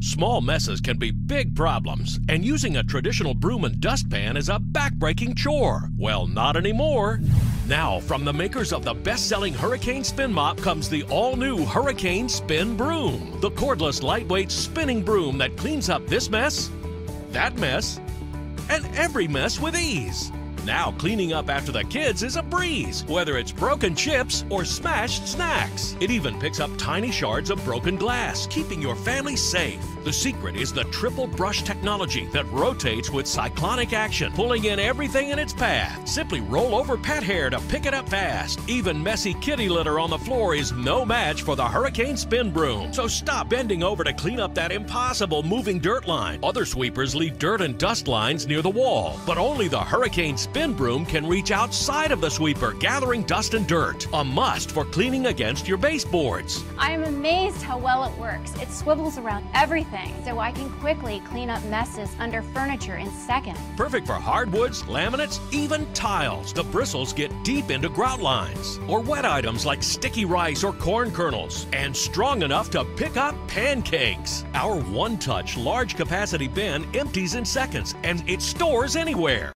Small messes can be big problems, and using a traditional broom and dustpan is a backbreaking chore. Well, not anymore. Now, from the makers of the best selling Hurricane Spin Mop comes the all new Hurricane Spin Broom, the cordless, lightweight spinning broom that cleans up this mess, that mess, and every mess with ease. Now, cleaning up after the kids is a breeze, whether it's broken chips or smashed snacks. It even picks up tiny shards of broken glass, keeping your family safe. The secret is the triple brush technology that rotates with cyclonic action, pulling in everything in its path. Simply roll over pet hair to pick it up fast. Even messy kitty litter on the floor is no match for the Hurricane Spin Broom. So stop bending over to clean up that impossible moving dirt line. Other sweepers leave dirt and dust lines near the wall, but only the Hurricane Spin broom can reach outside of the sweeper, gathering dust and dirt. A must for cleaning against your baseboards. I am amazed how well it works. It swivels around everything, so I can quickly clean up messes under furniture in seconds. Perfect for hardwoods, laminates, even tiles. The bristles get deep into grout lines. Or wet items like sticky rice or corn kernels. And strong enough to pick up pancakes. Our one-touch large capacity bin empties in seconds and it stores anywhere.